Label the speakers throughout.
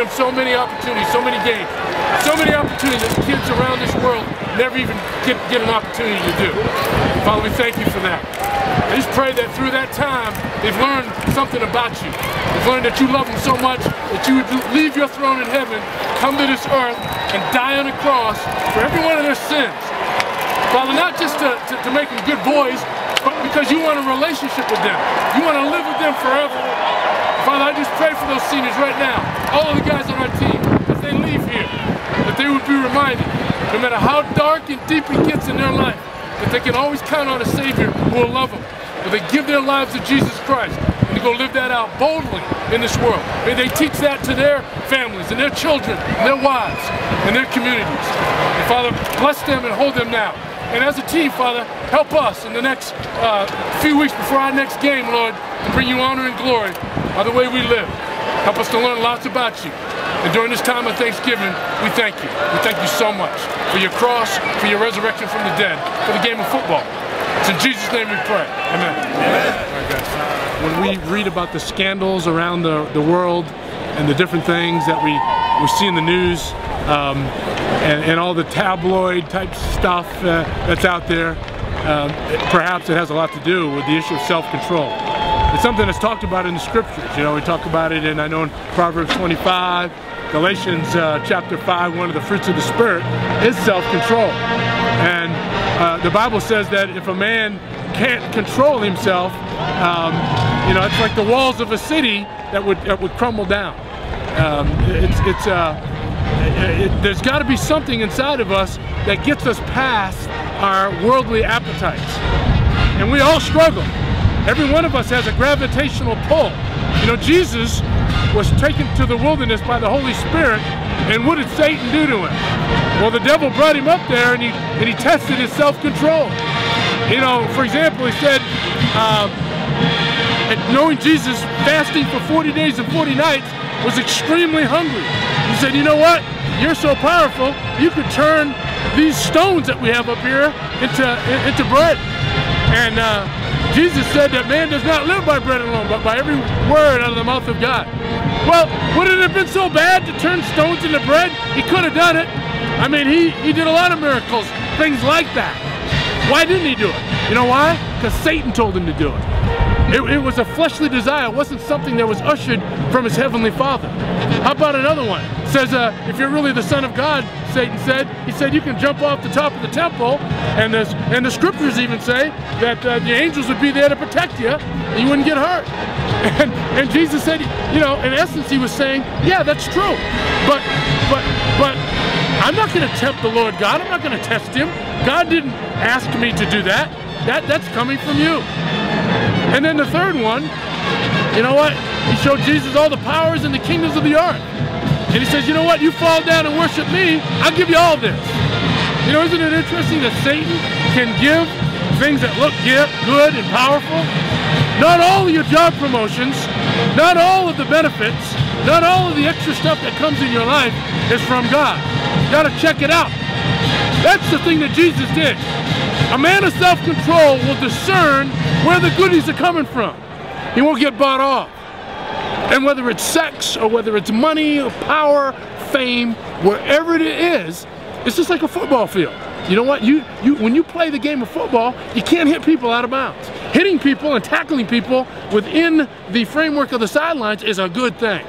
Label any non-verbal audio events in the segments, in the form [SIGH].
Speaker 1: them so many opportunities, so many games, so many opportunities that kids around this world never even get, get an opportunity to do. Father, we thank you for that. I just pray that through that time, they've learned something about you. They've learned that you love them so much that you would leave your throne in heaven, come to this earth, and die on a cross for every one of their sins. Father, not just to, to, to make them good boys, but because you want a relationship with them. You want to live with them forever. Father, I just pray for those seniors right now, all of the guys on our team, as they leave here, that they would be reminded, no matter how dark and deep it gets in their life, that they can always count on a Savior who will love them. That they give their lives to Jesus Christ and to go live that out boldly in this world. May they teach that to their families and their children and their wives and their communities. And Father, bless them and hold them now. And as a team, Father, help us in the next uh, few weeks before our next game, Lord, to bring you honor and glory by the way we live. Help us to learn lots about you. And during this time of Thanksgiving, we thank you. We thank you so much for your cross, for your resurrection from the dead, for the game of football. It's in Jesus' name we pray. Amen. Amen. When we read about the scandals around the, the world and the different things that we, we see in the news, um, and, and, all the tabloid type stuff uh, that's out there, um, perhaps it has a lot to do with the issue of self-control. It's something that's talked about in the scriptures. You know, we talk about it in, I know in Proverbs 25, Galatians uh, chapter 5, one of the fruits of the Spirit is self-control. And uh, the Bible says that if a man can't control himself, um, you know, it's like the walls of a city that would, that would crumble down. Um, it's, it's, uh, it, there's got to be something inside of us that gets us past our worldly appetites. And we all struggle. Every one of us has a gravitational pull. You know, Jesus was taken to the wilderness by the Holy Spirit, and what did Satan do to him? Well, the devil brought him up there, and he, and he tested his self-control. You know, for example, he said, uh, knowing Jesus fasting for 40 days and 40 nights was extremely hungry. He said, you know what? You're so powerful, you could turn these stones that we have up here into, into bread. And uh, Jesus said that man does not live by bread alone, but by every word out of the mouth of God. Well, would it have been so bad to turn stones into bread? He could have done it. I mean, he, he did a lot of miracles, things like that. Why didn't he do it? You know why? Because Satan told him to do it. It, it, was a fleshly desire. It wasn't something that was ushered from his heavenly father. How about another one? It says, uh, if you're really the son of God, Satan said, he said you can jump off the top of the temple, and, the and the scriptures even say that uh, the angels would be there to protect you, and you wouldn't get hurt. [LAUGHS] And, and Jesus said, you know, in essence, he was saying, yeah, that's true. But, but, but I'm not going to tempt the Lord God. I'm not going to test him. God didn't ask me to do that. That, that's coming from you. And then the third one, you know what? He showed Jesus all the powers and the kingdoms of the earth. And he says, you know what? You fall down and worship me, I'll give you all this. You know, isn't it interesting that Satan can give things that look good and powerful? Not all of your job promotions, not all of the benefits, not all of the extra stuff that comes in your life is from God. You gotta check it out. That's the thing that Jesus did. A man of self-control will discern where the goodies are coming from. He won't get bought off. And whether it's sex or whether it's money or power, fame, wherever it is, it's just like a football field. You know what? You, you, when you play the game of football, you can't hit people out of bounds. Hitting people and tackling people within the framework of the sidelines is a good thing.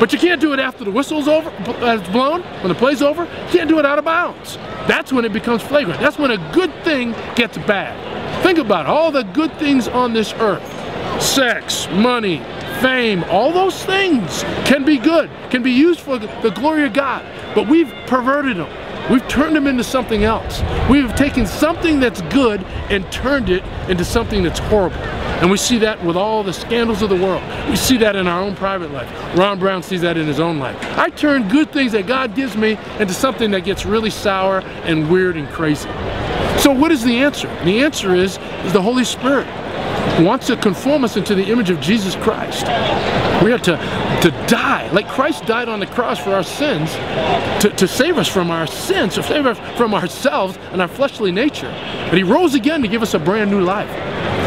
Speaker 1: But you can't do it after the whistle's over, it's blown, when the play's over. You can't do it out of bounds. That's when it becomes flagrant. That's when a good thing gets bad. Think about it, all the good things on this earth. Sex, money, fame, all those things can be good, can be used for the glory of God. But we've perverted them. We've turned them into something else. We've taken something that's good and turned it into something that's horrible. And we see that with all the scandals of the world. We see that in our own private life. Ron Brown sees that in his own life. I turn good things that God gives me into something that gets really sour and weird and crazy. So what is the answer? The answer is, is the Holy Spirit wants to conform us into the image of Jesus Christ. We have to, to die, like Christ died on the cross for our sins, to, to save us from our sins, to save us from ourselves and our fleshly nature. But he rose again to give us a brand new life.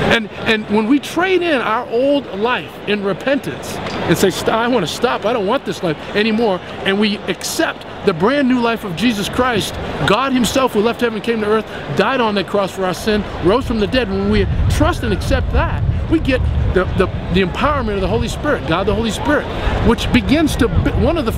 Speaker 1: And and when we trade in our old life in repentance and say, I want to stop, I don't want this life anymore, and we accept the brand new life of Jesus Christ, God Himself who left heaven, came to earth, died on that cross for our sin, rose from the dead. When we trust and accept that, we get the, the, the empowerment of the Holy Spirit, God the Holy Spirit, which begins to, one of the,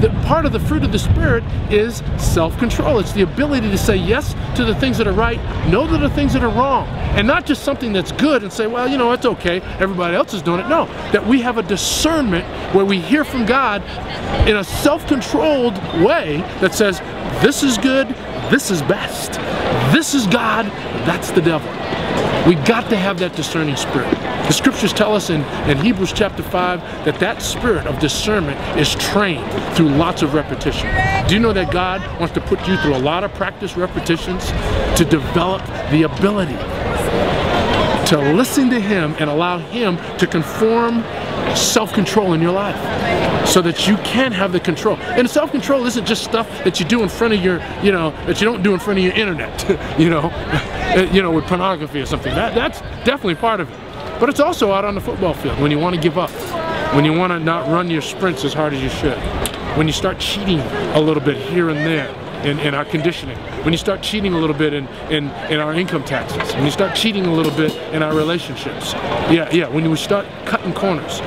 Speaker 1: the part of the fruit of the Spirit is self-control. It's the ability to say yes to the things that are right, no to the things that are wrong, and not just something that's good and say, well, you know, it's okay, everybody else is doing it. No, that we have a discernment where we hear from God in a self-controlled way that says, this is good, this is best, this is God, that's the devil. We got to have that discerning spirit. The scriptures tell us in, in Hebrews chapter 5 that that spirit of discernment is trained through lots of repetition. Do you know that God wants to put you through a lot of practice repetitions to develop the ability to listen to Him and allow Him to conform self-control in your life so that you can have the control. And self-control isn't just stuff that you do in front of your, you know, that you don't do in front of your internet, [LAUGHS] you know, [LAUGHS] you know, with pornography or something. That, that's definitely part of it. But it's also out on the football field when you want to give up, when you want to not run your sprints as hard as you should, when you start cheating a little bit here and there in, in our conditioning, when you start cheating a little bit in, in, in our income taxes, when you start cheating a little bit in our relationships. Yeah, yeah, when you start cutting corners.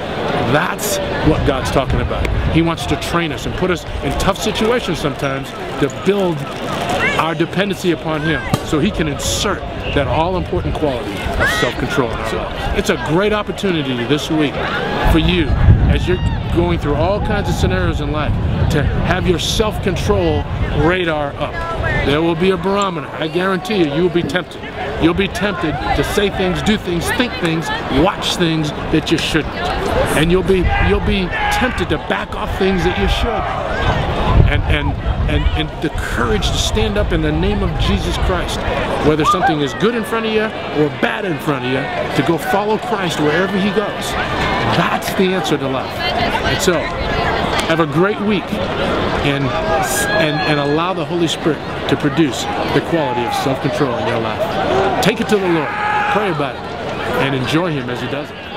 Speaker 1: That's what God's talking about. He wants to train us and put us in tough situations sometimes to build our dependency upon Him so He can insert that all-important quality of self-control in our lives. It's a great opportunity this week for you as you're going through all kinds of scenarios in life to have your self-control radar up. There will be a barometer. I guarantee you, you will be tempted. You'll be tempted to say things, do things, think things, watch things that you shouldn't. And you'll be you'll be tempted to back off things that you should and, and, and, and the courage to stand up in the name of Jesus Christ, whether something is good in front of you or bad in front of you, to go follow Christ wherever he goes. That's the answer to life. And so, have a great week and, and, and allow the Holy Spirit to produce the quality of self-control in your life. Take it to the Lord, pray about it, and enjoy him as he does it.